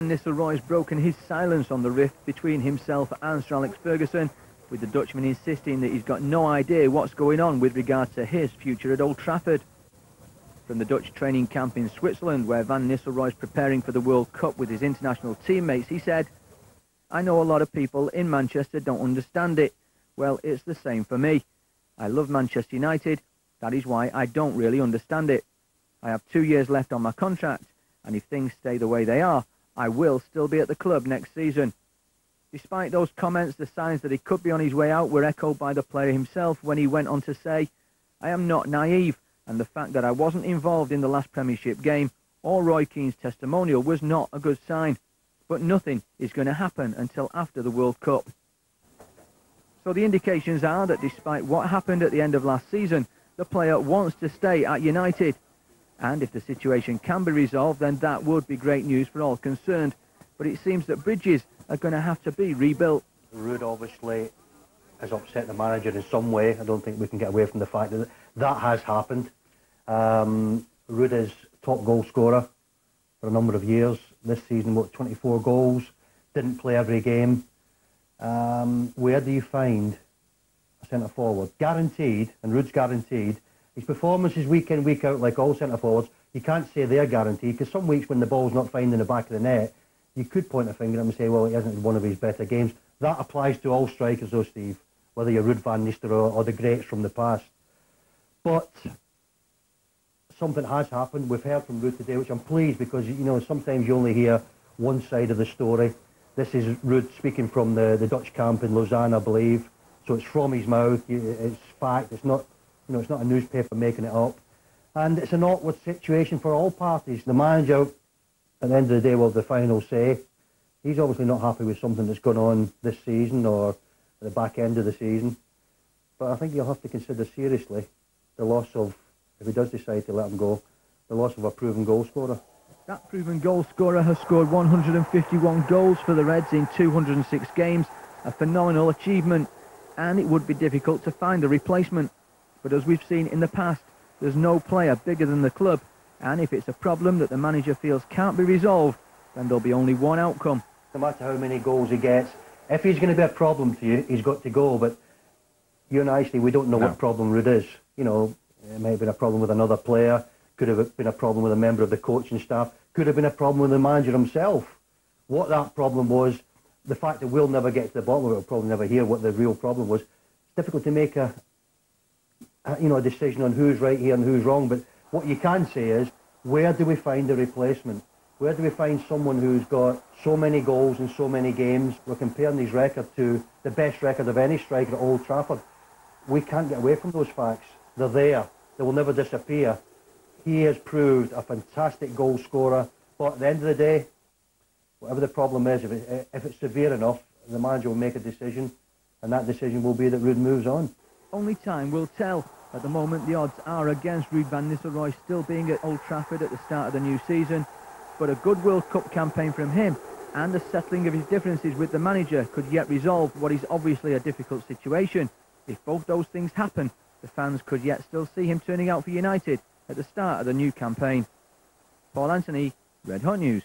Nistelrooy's broken his silence on the rift between himself and Sir Alex Ferguson, with the Dutchman insisting that he's got no idea what's going on with regard to his future at Old Trafford. From the Dutch training camp in Switzerland, where Van Nistelrooy is preparing for the World Cup with his international teammates, he said, I know a lot of people in Manchester don't understand it. Well, it's the same for me. I love Manchester United. That is why I don't really understand it. I have two years left on my contract, and if things stay the way they are, I will still be at the club next season. Despite those comments, the signs that he could be on his way out were echoed by the player himself when he went on to say, I am not naive, and the fact that I wasn't involved in the last Premiership game or Roy Keane's testimonial was not a good sign. But nothing is going to happen until after the World Cup. So the indications are that despite what happened at the end of last season, the player wants to stay at United and if the situation can be resolved, then that would be great news for all concerned. But it seems that bridges are going to have to be rebuilt. Ruud obviously has upset the manager in some way. I don't think we can get away from the fact that that has happened. Um, is top goal scorer for a number of years. This season, what, 24 goals, didn't play every game. Um, where do you find a centre forward? Guaranteed, and Ruud's guaranteed, his performances week in, week out, like all centre forwards, you can't say they're guaranteed because some weeks when the ball's not finding the back of the net, you could point a finger at him and say, well, it hasn't one of his better games. That applies to all strikers, though, Steve, whether you're Ruud van Nistelrooy or the greats from the past. But something has happened. We've heard from Ruud today, which I'm pleased because, you know, sometimes you only hear one side of the story. This is Ruud speaking from the, the Dutch camp in Lausanne, I believe. So it's from his mouth. It's fact. It's not you know, it's not a newspaper making it up. And it's an awkward situation for all parties. The manager, at the end of the day, will have the final say. He's obviously not happy with something that's gone on this season or at the back end of the season. But I think you'll have to consider seriously the loss of, if he does decide to let him go, the loss of a proven goal scorer. That proven goal scorer has scored 151 goals for the Reds in 206 games, a phenomenal achievement, and it would be difficult to find a replacement. But as we've seen in the past, there's no player bigger than the club, and if it's a problem that the manager feels can't be resolved, then there'll be only one outcome. No matter how many goals he gets, if he's going to be a problem to you, he's got to go. But you and I, Steve, we don't know no. what problem Ruud is. You know, it might have been a problem with another player, could have been a problem with a member of the coaching staff, could have been a problem with the manager himself. What that problem was, the fact that we'll never get to the bottom of it, we'll probably never hear what the real problem was. It's difficult to make a, you know, a decision on who's right here and who's wrong. But what you can say is, where do we find a replacement? Where do we find someone who's got so many goals in so many games? We're comparing his record to the best record of any striker at Old Trafford. We can't get away from those facts. They're there. They will never disappear. He has proved a fantastic goal scorer. But at the end of the day, whatever the problem is, if, it, if it's severe enough, the manager will make a decision, and that decision will be that Ruud moves on. Only time will tell. At the moment, the odds are against Ruud van Nistelrooy still being at Old Trafford at the start of the new season. But a good World Cup campaign from him and the settling of his differences with the manager could yet resolve what is obviously a difficult situation. If both those things happen, the fans could yet still see him turning out for United at the start of the new campaign. Paul Anthony, Red Hot News.